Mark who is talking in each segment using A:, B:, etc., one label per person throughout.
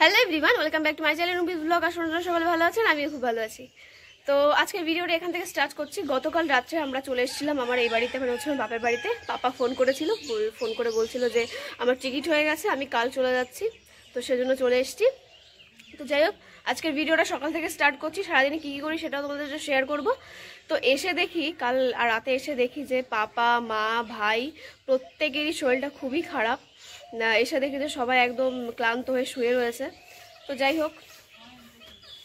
A: Hello everyone welcome back to my channel Ruby's blog আর সবাই ভালো আছেন, আমিও খুব ভালো আছি। তো আজকের ভিডিওটা এখান থেকে স্টার্ট করছি। গতকাল রাত্রে আমরা চলে এসেছিলাম আমার এই বাড়িতে মানে হচ্ছে বাপের বাড়িতে। পাপা ফোন করেছিল ফোন করে বলছিল যে আমার টিকিট হয়ে গেছে, আমি কাল চলে যাচ্ছি। তো সেজন্য চলে এসেছি। তো যাই হোক, আজকের ভিডিওটা সকাল থেকে স্টার্ট করছি। সারাদিনে কী কী করি সেটাও তোমাদের শেয়ার করব। তো এসে দেখি, কাল রাতে এসে দেখি যে পাপা, মা, ভাই প্রত্যেকেরই শরীরটা খুবই খারাপ। এসে দেখি যে সবাই একদম ক্লান্ত হয়ে শুয়ে রয়েছে। তো যাই হোক,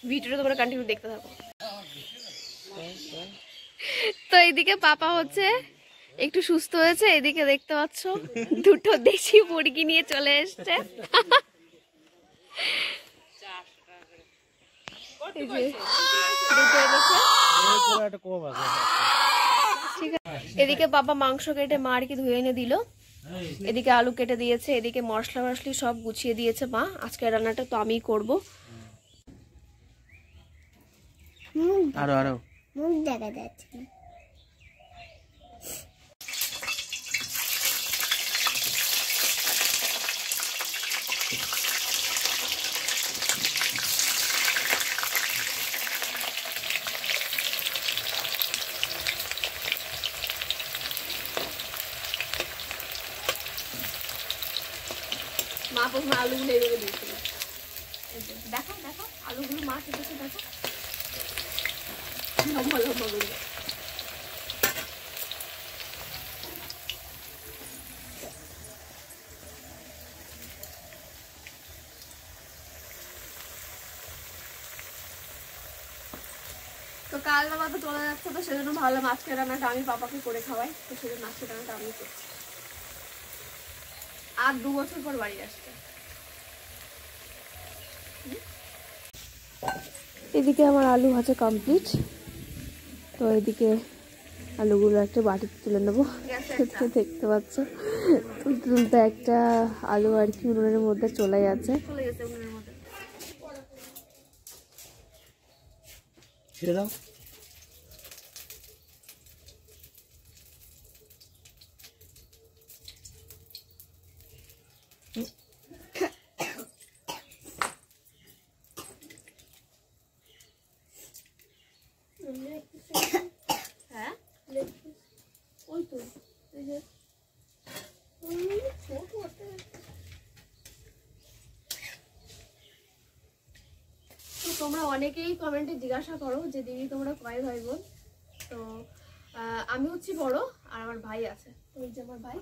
A: ভিডিওটা তোমরা কন্টিনিউ দেখতে থাকো। তো এদিকে পাপা হচ্ছে, একটু সুস্থ হয়েছে, এদিকে দেখতে পাচ্ছ, দুটো দেশি মুরগি নিয়ে চলে এসছে। এদিকে বাবা মাংস কেটে মা আর কি ধুয়ে এনে দিল। এদিকে আলু কেটে দিয়েছে এদিকে মশলা মশলি সব গুছিয়ে দিয়েছে মা। আজকে রান্নাটা তো আমিই করব।
B: আরও আরও।
C: মুখ দেখা যাচ্ছে।
A: মা প্রথমে আলুগুলো এইভাবে দেখো দেখো, আলুগুলো মা কেটেছে, দেখো। লম্বা তো কাল বাবা তো চলে যাচ্ছে, তো সেজন্য ভাবলাম আজকে রান্নাটা আমি পাপাকে করে খাওয়াই, তো সেজন্য আজকে রান্নাটা আমি করছি। আর দু বছর পর বাড়ি আসছে এদিকে আমার আলু ভাজা কমপ্লিট তো এদিকে আলুগুলো একটা বাটিতে তুলে নেব। দেখতে পাচ্ছ। তুলতে তুলতে একটা আলু আর কি উনুনের মধ্যে চলে যাচ্ছে
B: ছেড়ে দাও।
A: হ্যাঁ ওই তো এই যে তো তোমরা অনেকেই কমেন্টে জিজ্ঞাসা করো যে, দিদি, তোমরা কয় ভাই বোন? তো আমি হচ্ছি বড় আর আমার ভাই আছে। এই যে আমার ভাই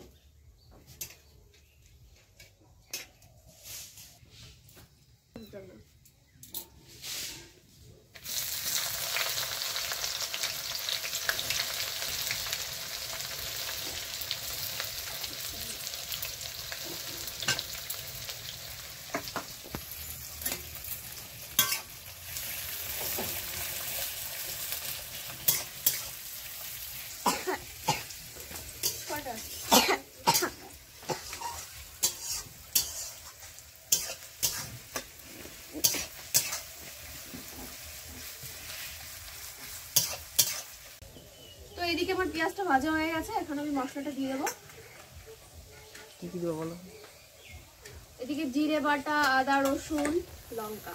A: কয়টা তো এদিকে আমার পেঁয়াজটা ভাজা হয়ে গেছে এখন আমি মশলাটা দিয়ে দেবো।
B: কি কি দেবো বলো?
A: এদিকে জিরে বাটা আদা রসুন লঙ্কা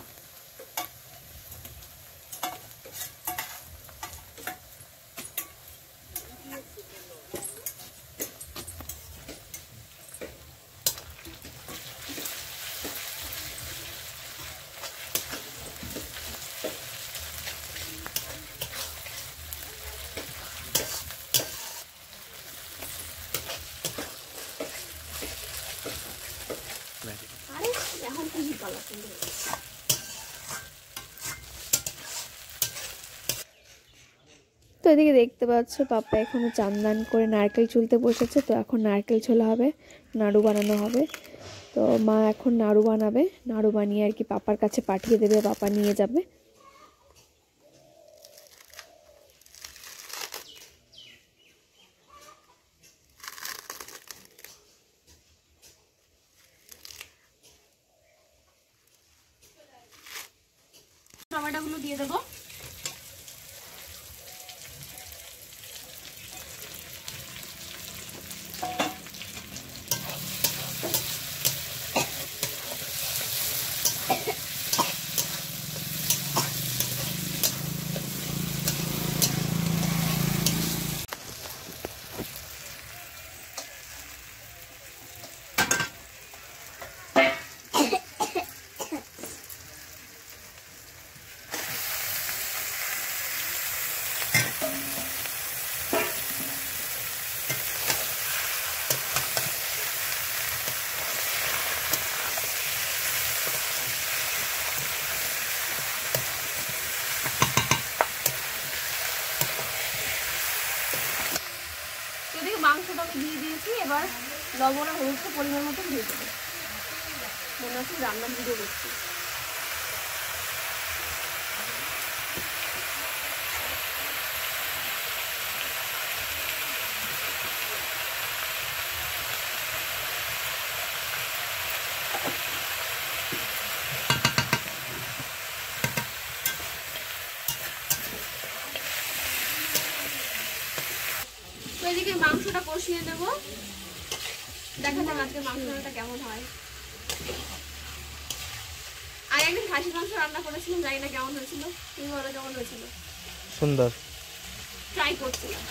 A: আরে এখন কি পালা সুন্দর তো এদিকে দেখতে পাচ্ছ, পাপ্পা এখনও চান্দান করে নারকেল চুলতে বসেছে, তো এখন নারকেল ছোলা হবে, নাড়ু বানানো হবে। তো মা এখন নাড়ু বানাবে, নাড়ু বানিয়ে আর কি পাপার কাছে পাঠিয়ে দেবে, পাপা নিয়ে যাবে টমেটোগুলো দিয়ে দেবো দিয়েছি এবার লবণ আর হলুদটা পরিমাণ মতো দিয়ে দেবো। মনে হচ্ছে রান্নার ভিডিও করছি এদিকে মাংসটা কষিয়ে নেব। দেখা যাক আজকে মাংস রান্নাটা কেমন হয়। আর একদিন খাসির মাংস রান্না করেছিলাম জানি না কেমন হয়েছিল। তুমি বলো কেমন হয়েছিল।
B: সুন্দর।
A: ট্রাই করছিলাম।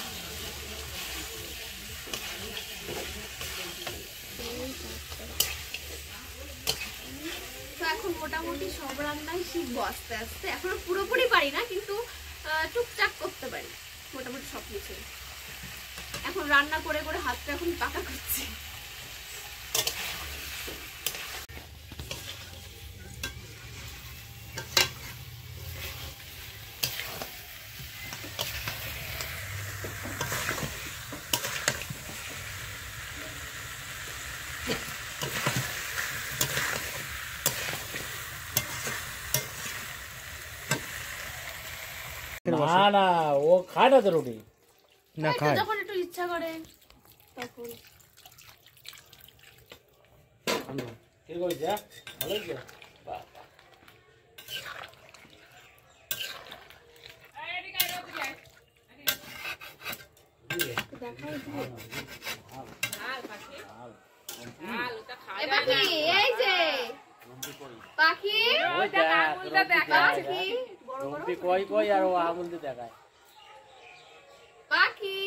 A: তো এখন মোটামুটি সব রান্নাই শিখব আস্তে আস্তে। এখনও পুরোপুরি পারি না কিন্তু টুকটাক করতে পারি। মোটামুটি সব কিছু এখন রান্না করে করে হাতটা এখন পাকা করছি
D: না না ও খায় না তো রুটি
B: না খায়।
A: যখন একটু ইচ্ছা করে তখন।
D: কি কইছে? ভালো
A: যে। পাখি।
D: কই কই? আর ও আঙুল দিয়ে দেখায়
A: পাখি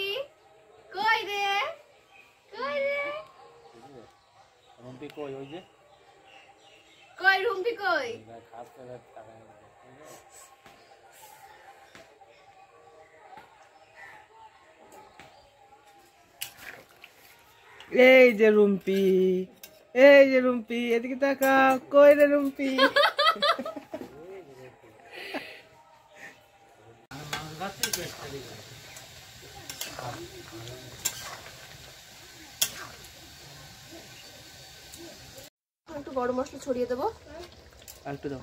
A: কই রে কই রে
D: কই ওই যে?
A: কই রুম্পি কই?
D: খাস করে
B: এই যে রুম্পি এই যে রুম্পি এদিকে তাকা কই রে রুম্পি
A: একটু গরম মশলা ছড়িয়ে দেবো।
B: একটু দাও।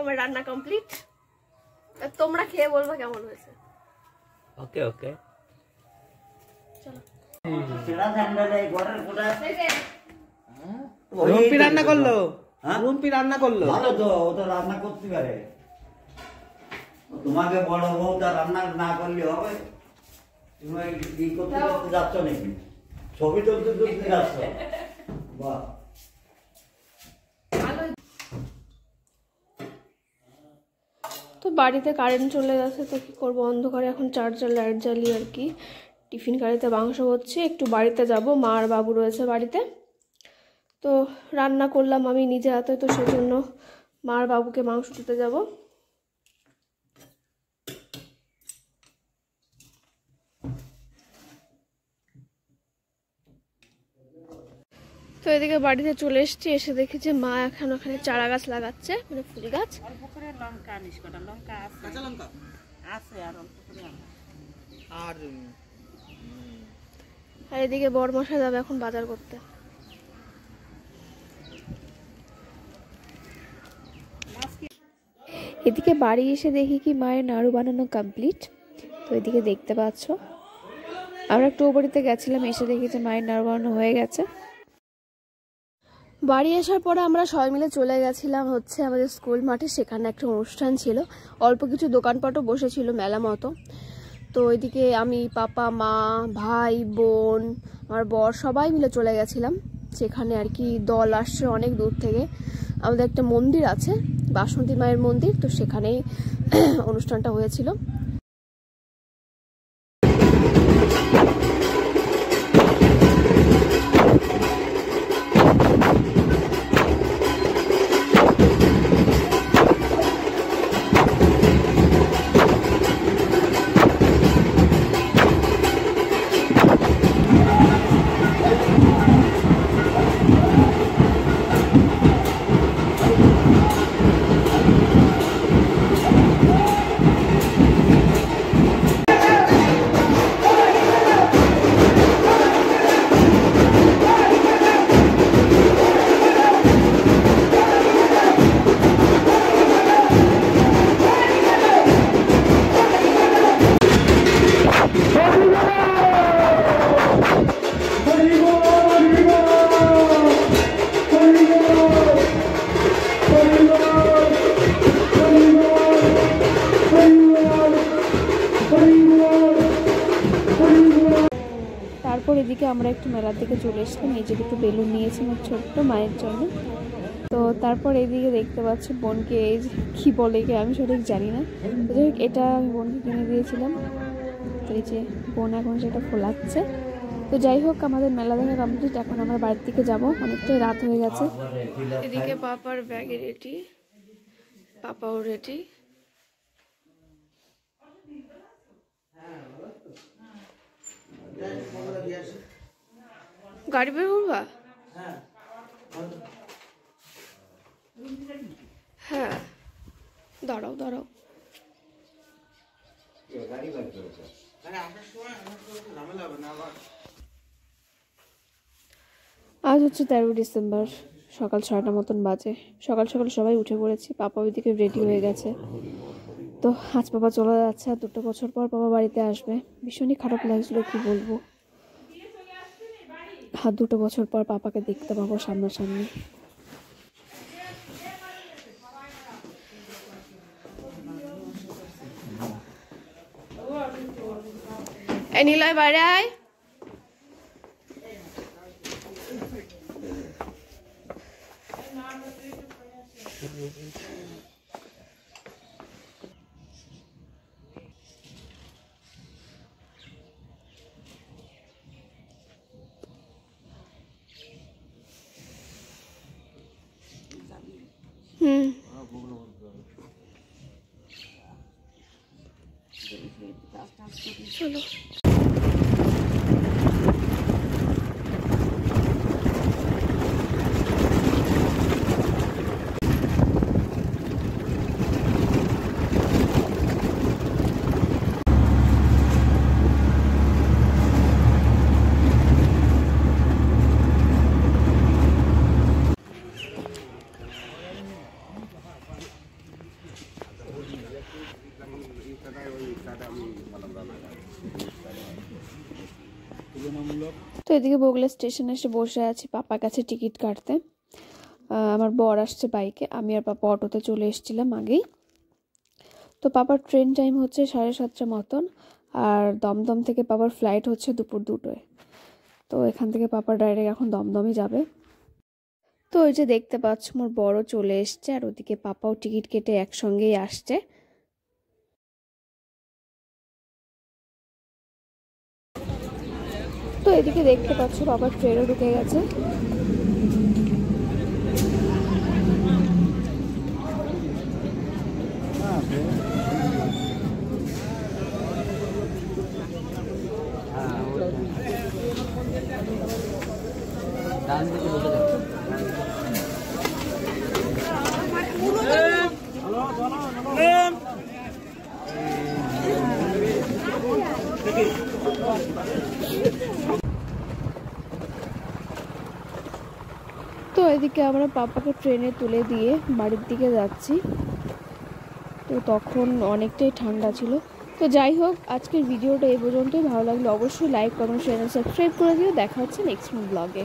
A: তোমার রান্না কমপ্লিট তোমরা খেয়ে বলব কেমন হয়েছে?
D: ওকে ওকে
A: চলো।
B: রুম্পি রান্না করল।
E: হ্যাঁ?
B: রুম্পি রান্না করল।
E: ভালো তো ও তো রান্না করতে পারে। তোমাকে বড় বউটা রান্না না করলে হবে। তুমি করতে করতে যাচ্ছ নাকি? ছবি তুলতে তুলতে যাচ্ছ? বাহ।
A: বাড়িতে কারেন্ট চলে গেছে, তো কী করব? অন্ধকারে এখন চার্জার লাইট জ্বালিয়ে আর কি টিফিন কারিতে মাংস হচ্ছে। একটু বাড়িতে যাব, মা আর বাবু রয়েছে বাড়িতে। তো রান্না করলাম আমি নিজে হাতে, তো সেজন্য মা আর বাবুকে মাংস দিতে যাব। এদিকে বাড়িতে চলে এসেছি এসে দেখি যে মা এখন ওখানে চারা গাছ লাগাচ্ছে মানে ফুল গাছ
B: আর
A: আর এদিকে বড় মশা যাবে এখন বাজার করতে।
F: এদিকে বাড়ি এসে দেখি কি মায়ের নাড়ু বানানো কমপ্লিট তো এদিকে দেখতে পাচ্ছ। আমরা একটু বাড়িতে গেছিলাম এসে দেখি যে মায়ের নাড়ু বানানো হয়ে গেছে। বাড়ি আসার পরে আমরা সবাই মিলে চলে গেছিলাম হচ্ছে আমাদের স্কুল মাঠে, সেখানে একটা অনুষ্ঠান ছিল। অল্প কিছু দোকানপাটও বসেছিল মেলা মতো। তো ওইদিকে আমি, পাপা, মা, ভাই, বোন, আমার বর সবাই মিলে চলে গেছিলাম। সেখানে আর কি দল আসছে অনেক দূর থেকে। আমাদের একটা মন্দির আছে, বাসন্তী মায়ের মন্দির, তো সেখানেই অনুষ্ঠানটা হয়েছিল। ছোট্ট মায়ের জন্য। তো তারপর এদিকে দেখতে পাচ্ছি বোনকে, এই কী বলে কি আমি সঠিক জানি না। যাই এটা আমি বোনকে কিনে দিয়েছিলাম। তো এই যে বোন এখন সেটা ফোলাচ্ছে। তো যাই হোক, আমাদের মেলা দেখা কমপ্লিট এখন আমরা বাড়ির দিকে যাব। অনেকটাই রাত হয়ে গেছে। এদিকে পাপার ব্যাগে রেডি পাপাও রেডি গাড়ি বের করবা? হ্যাঁ। দাঁড়াও দাঁড়াও। আজ হচ্ছে তেরো ডিসেম্বর সকাল ছয়টা মতন বাজে। সকাল সকাল সবাই উঠে পড়েছি পাপা ওইদিকে রেডি হয়ে গেছে। তো আজ পাপা চলে যাচ্ছে আর দুটো বছর পর পাপা বাড়িতে আসবে। ভীষণই খারাপ লাগছিল কি বলব। আর দুটো বছর পর পাপাকে দেখতে পাবো সামনাসামনি। এনিলয় নিলয় বাইরে আয়। হুম চলো তো এদিকে বগলা স্টেশনে এসে বসে আছি পাপার কাছে টিকিট কাটতে। আমার বর আসছে বাইকে, আমি আর পাপা অটোতে চলে এসেছিলাম আগেই। তো পাপার ট্রেন টাইম হচ্ছে সাড়ে সাতটা মতন, আর দমদম থেকে পাপার ফ্লাইট হচ্ছে দুপুর দুটোয়। তো এখান থেকে পাপার ডাইরেক্ট এখন দমদমই যাবে। তো ওই যে দেখতে পাচ্ছ, মোর বড় চলে এসছে, আর ওদিকে পাপাও টিকিট কেটে একসঙ্গেই আসছে। এদিকে দেখতে পাচ্ছ বাবার ট্রেনও ঢুকে গেছে। তো এদিকে আমরা পাপাকে ট্রেনে তুলে দিয়ে বাড়ির দিকে যাচ্ছি। তো তখন অনেকটাই ঠান্ডা ছিল। তো যাই হোক, আজকের ভিডিওটা এই পর্যন্তই। ভালো লাগলে অবশ্যই লাইক কমেন্ট শেয়ার সাবস্ক্রাইব করে দিও। দেখা হচ্ছে নেক্সট ব্লগে